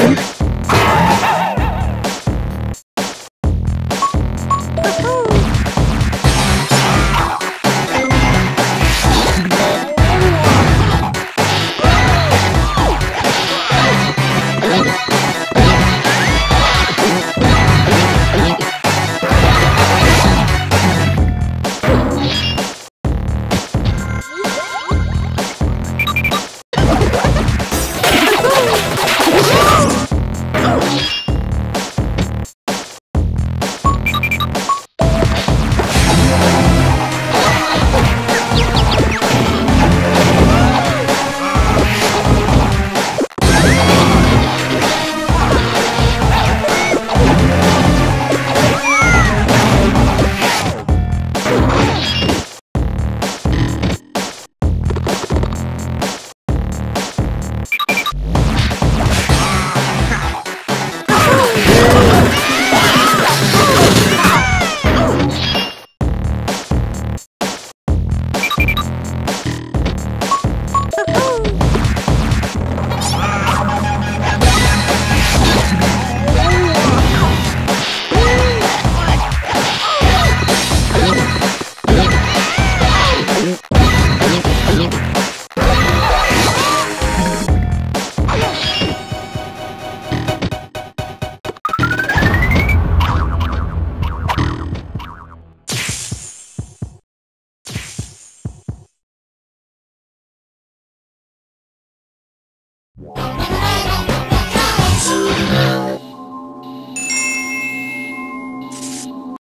Let's. Música